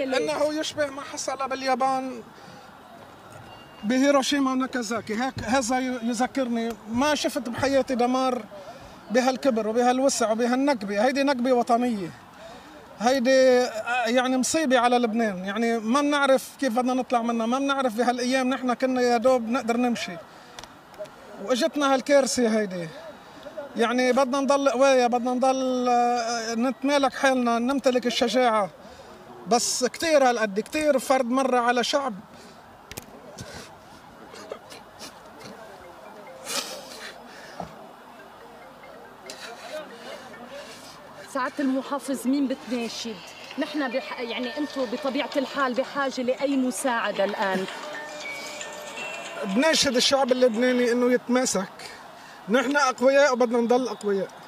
إنه يشبه ما حصل باليابان. بهيروشيما وناكازاكي. هيك هذا يذكرني. ما شفت بحياتي دمار بهالكبر وبهالوسع وبهالنكبة. هيدي نكبة وطنية. هيدي يعني مصيبة على لبنان. يعني ما بنعرف كيف بدنا نطلع منها. ما بنعرف بهالأيام نحن كنا يا دوب نقدر نمشي. وإجتنا هالكارثة هيدي. يعني بدنا نضل قوايا بدنا نضل آه، نتمالك حالنا نمتلك الشجاعة. بس كثير هالقد كثير فرد مرة على شعب. سعاده المحافظ مين بتناشد؟ نحن بح... يعني أنتم بطبيعة الحال بحاجة لأي مساعدة الآن؟ بناشد الشعب اللبناني إنه يتماسك. نحن أقوياء وبدنا نضل أقوياء.